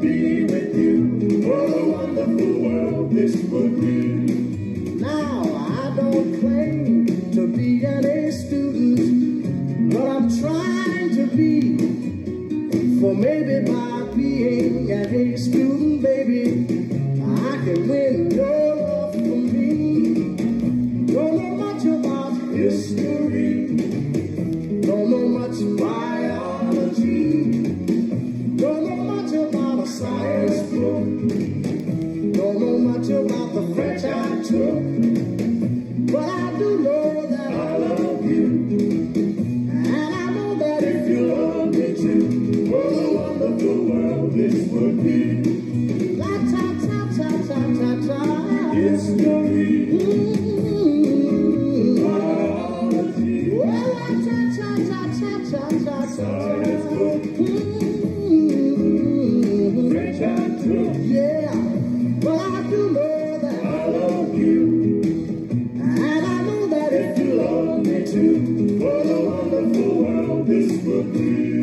Be with you, what a wonderful world this would be. Now, I don't claim to be an A student, but I'm trying to be. For maybe by being an A student, baby, I can win your love for me. Don't know much about history. Don't know much biology. Don't know much about the French I took. But I do know that I love you. And I know that if you love me too, what a wonderful world this would be. La ta ta ta ta ta ta. History. Mm-hmm. Biology. Well, la Love me what a wonderful world this would be.